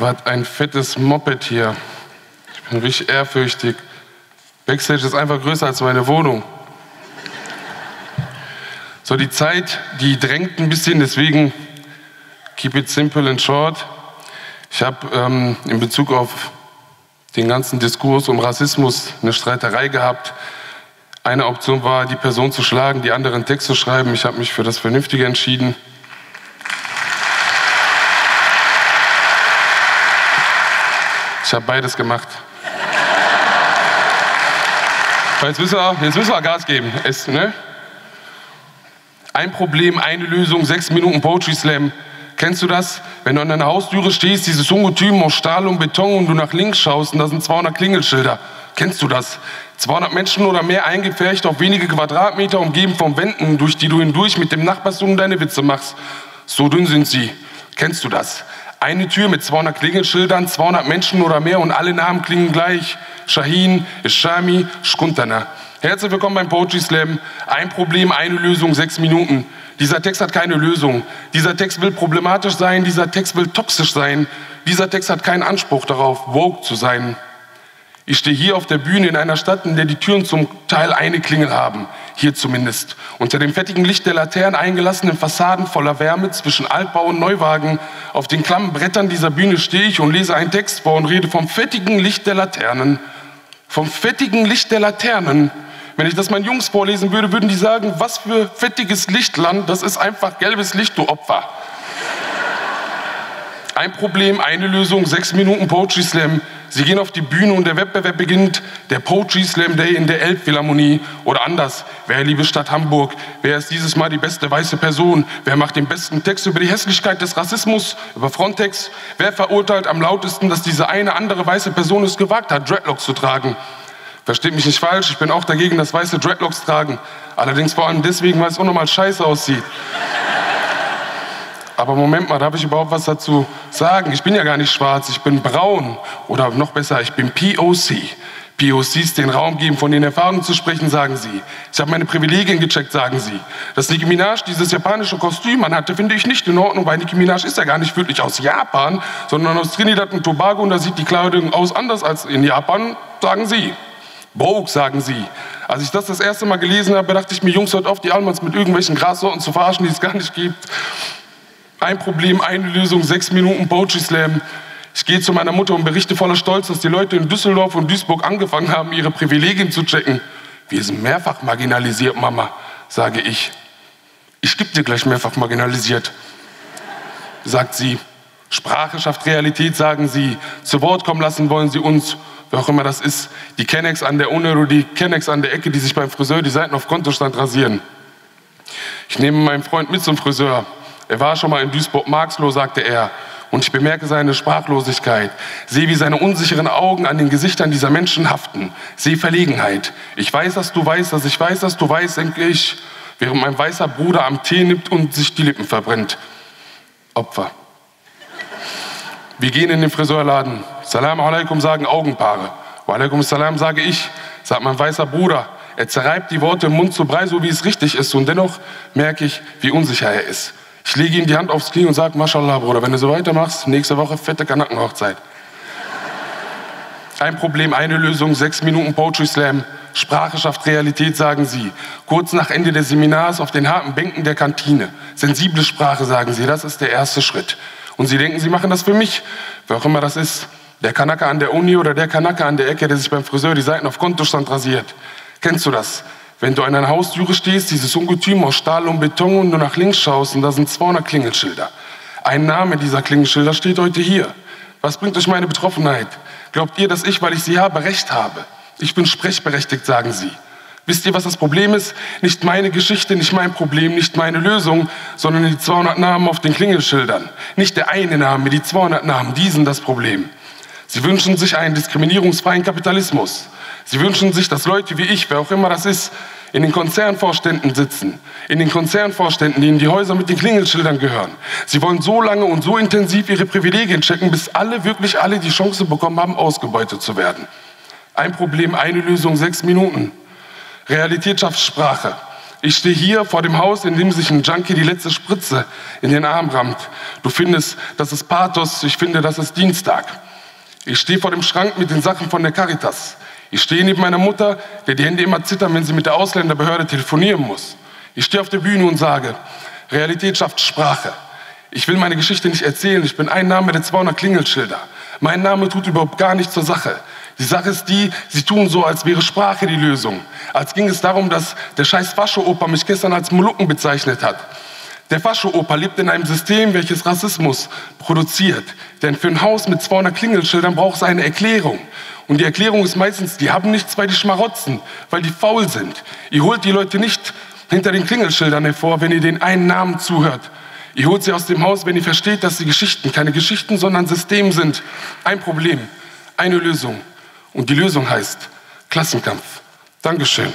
Was ein fettes Moped hier. Ich bin richtig ehrfürchtig. Backstage ist einfach größer als meine Wohnung. So, die Zeit, die drängt ein bisschen, deswegen keep it simple and short. Ich habe ähm, in Bezug auf den ganzen Diskurs um Rassismus eine Streiterei gehabt. Eine Option war, die Person zu schlagen, die anderen Text zu schreiben. Ich habe mich für das Vernünftige entschieden. Ich habe beides gemacht. Jetzt müssen, wir, jetzt müssen wir Gas geben. Es, ne? Ein Problem, eine Lösung, sechs Minuten Poetry Slam. Kennst du das? Wenn du an deiner Haustüre stehst, dieses Ungetüm aus Stahl und Beton und du nach links schaust und da sind 200 Klingelschilder. Kennst du das? 200 Menschen oder mehr eingepfercht auf wenige Quadratmeter, umgeben von Wänden, durch die du hindurch mit dem Nachbarsjungen deine Witze machst. So dünn sind sie. Kennst du das? Eine Tür mit 200 Klingelschildern, 200 Menschen oder mehr und alle Namen klingen gleich. Shahin, Ishami, Shkuntana. Herzlich willkommen beim Poetry Slam. Ein Problem, eine Lösung, sechs Minuten. Dieser Text hat keine Lösung. Dieser Text will problematisch sein, dieser Text will toxisch sein. Dieser Text hat keinen Anspruch darauf, woke zu sein. Ich stehe hier auf der Bühne in einer Stadt, in der die Türen zum Teil eine Klingel haben. Hier zumindest. Unter dem fettigen Licht der Laternen eingelassenen Fassaden voller Wärme zwischen Altbau und Neuwagen. Auf den klammen Brettern dieser Bühne stehe ich und lese einen Text vor und rede vom fettigen Licht der Laternen. Vom fettigen Licht der Laternen. Wenn ich das meinen Jungs vorlesen würde, würden die sagen, was für fettiges Lichtland, das ist einfach gelbes Licht, du Opfer. Ein Problem, eine Lösung, sechs Minuten Poetry Slam. Sie gehen auf die Bühne und der Wettbewerb beginnt. Der Poetry Slam Day in der Elbphilharmonie. Oder anders. Wer, liebe Stadt Hamburg, wer ist dieses Mal die beste weiße Person? Wer macht den besten Text über die Hässlichkeit des Rassismus, über Frontex? Wer verurteilt am lautesten, dass diese eine andere weiße Person es gewagt hat, Dreadlocks zu tragen? Versteht mich nicht falsch, ich bin auch dagegen, dass weiße Dreadlocks tragen. Allerdings vor allem deswegen, weil es unnormal scheiße aussieht. Aber Moment mal, darf ich überhaupt was dazu sagen? Ich bin ja gar nicht schwarz, ich bin braun. Oder noch besser, ich bin POC. POCs den Raum geben, von den Erfahrungen zu sprechen, sagen sie. Ich habe meine Privilegien gecheckt, sagen sie. Dass Nicki Minaj dieses japanische Kostüm anhatte, finde ich nicht in Ordnung, weil Nicki Minaj ist ja gar nicht wirklich aus Japan, sondern aus Trinidad und Tobago und da sieht die Kleidung aus anders als in Japan, sagen sie. Broke, sagen sie. Als ich das das erste Mal gelesen habe, dachte ich mir, Jungs, hört auf, die Almans mit irgendwelchen Grassorten zu verarschen, die es gar nicht gibt. Ein Problem, eine Lösung, sechs Minuten Poetry Slam. Ich gehe zu meiner Mutter und berichte voller Stolz, dass die Leute in Düsseldorf und Duisburg angefangen haben, ihre Privilegien zu checken. Wir sind mehrfach marginalisiert, Mama, sage ich. Ich gebe dir gleich mehrfach marginalisiert, sagt sie. Sprache schafft Realität, sagen sie. Zu Wort kommen lassen wollen sie uns, wer auch immer das ist. Die Kennex an der Uni oder die Kennex an der Ecke, die sich beim Friseur die Seiten auf Kontostand rasieren. Ich nehme meinen Freund mit zum Friseur. Er war schon mal in Duisburg-Marxloh, sagte er. Und ich bemerke seine Sprachlosigkeit, sehe, wie seine unsicheren Augen an den Gesichtern dieser Menschen haften, sehe Verlegenheit. Ich weiß, dass du weißt, dass ich weiß, dass du weißt, denke ich, während mein weißer Bruder am Tee nippt und sich die Lippen verbrennt. Opfer. Wir gehen in den Friseurladen. Salam alaikum sagen Augenpaare. Wa alaikum salam sage ich, sagt mein weißer Bruder. Er zerreibt die Worte im Mund zu Brei, so wie es richtig ist. Und dennoch merke ich, wie unsicher er ist. Ich lege ihm die Hand aufs Knie und sage, Mashallah, Bruder, wenn du so weitermachst, nächste Woche fette Kanackenhochzeit. Ein Problem, eine Lösung, sechs Minuten Poetry Slam. Sprache schafft Realität, sagen sie. Kurz nach Ende des Seminars auf den harten Bänken der Kantine. Sensible Sprache, sagen sie, das ist der erste Schritt. Und sie denken, sie machen das für mich, wer auch immer das ist. Der Kanake an der Uni oder der Kanake an der Ecke, der sich beim Friseur die Seiten auf Kontostand rasiert. Kennst du das? Wenn du an einer Haustüre stehst, dieses Ungetüm aus Stahl und Beton und du nach links schaust und da sind 200 Klingelschilder. Ein Name dieser Klingelschilder steht heute hier. Was bringt euch meine Betroffenheit? Glaubt ihr, dass ich, weil ich sie habe, Recht habe? Ich bin sprechberechtigt, sagen sie. Wisst ihr, was das Problem ist? Nicht meine Geschichte, nicht mein Problem, nicht meine Lösung, sondern die 200 Namen auf den Klingelschildern. Nicht der eine Name, die 200 Namen, die sind das Problem. Sie wünschen sich einen diskriminierungsfreien Kapitalismus. Sie wünschen sich, dass Leute wie ich, wer auch immer das ist, in den Konzernvorständen sitzen. In den Konzernvorständen, die in die Häuser mit den Klingelschildern gehören. Sie wollen so lange und so intensiv ihre Privilegien checken, bis alle, wirklich alle die Chance bekommen haben, ausgebeutet zu werden. Ein Problem, eine Lösung, sechs Minuten. Realitätschaftssprache. Ich stehe hier vor dem Haus, in dem sich ein Junkie die letzte Spritze in den Arm rammt. Du findest, das ist Pathos, ich finde, das ist Dienstag. Ich stehe vor dem Schrank mit den Sachen von der Caritas. Ich stehe neben meiner Mutter, der die Hände immer zittern, wenn sie mit der Ausländerbehörde telefonieren muss. Ich stehe auf der Bühne und sage, Realität schafft Sprache. Ich will meine Geschichte nicht erzählen. Ich bin ein Name der 200 Klingelschilder. Mein Name tut überhaupt gar nichts zur Sache. Die Sache ist die, sie tun so, als wäre Sprache die Lösung. Als ging es darum, dass der scheiß Fascho-Opa mich gestern als Molukken bezeichnet hat. Der Fascho-Opa lebt in einem System, welches Rassismus produziert. Denn für ein Haus mit 200 Klingelschildern braucht es eine Erklärung. Und die Erklärung ist meistens, die haben nichts, weil die schmarotzen, weil die faul sind. Ihr holt die Leute nicht hinter den Klingelschildern hervor, wenn ihr den einen Namen zuhört. Ihr holt sie aus dem Haus, wenn ihr versteht, dass sie Geschichten keine Geschichten, sondern System sind. Ein Problem, eine Lösung. Und die Lösung heißt Klassenkampf. Dankeschön.